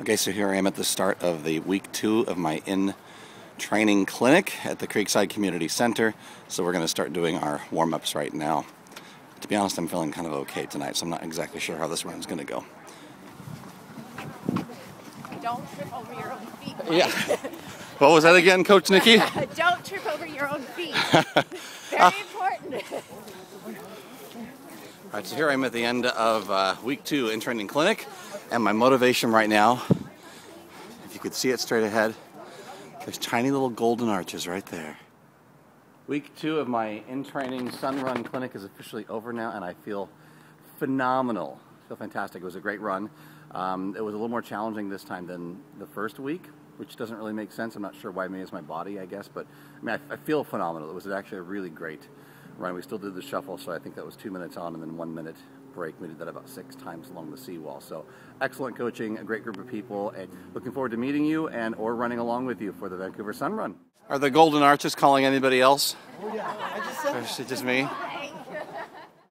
Okay, so here I am at the start of the week two of my in training clinic at the Creekside Community Center. So we're going to start doing our warm ups right now. To be honest, I'm feeling kind of okay tonight, so I'm not exactly sure how this run's going to go. Don't trip over your own feet. Yeah. what was that again, Coach Nikki? Don't trip over your own feet. Very uh, important. All right, so here I'm at the end of uh, week two in training clinic, and my motivation right now, if you could see it straight ahead, there's tiny little golden arches right there. Week two of my in training sun run clinic is officially over now, and I feel phenomenal. I feel fantastic. It was a great run. Um, it was a little more challenging this time than the first week, which doesn't really make sense. I'm not sure why. Maybe it's my body, I guess, but I mean, I, I feel phenomenal. It was actually a really great run. We still did the shuffle, so I think that was two minutes on and then one minute break. We did that about six times along the seawall. So excellent coaching, a great group of people, and looking forward to meeting you and or running along with you for the Vancouver Sun Run. Are the Golden Arches calling anybody else? Oh yeah, I just said Or is it just me?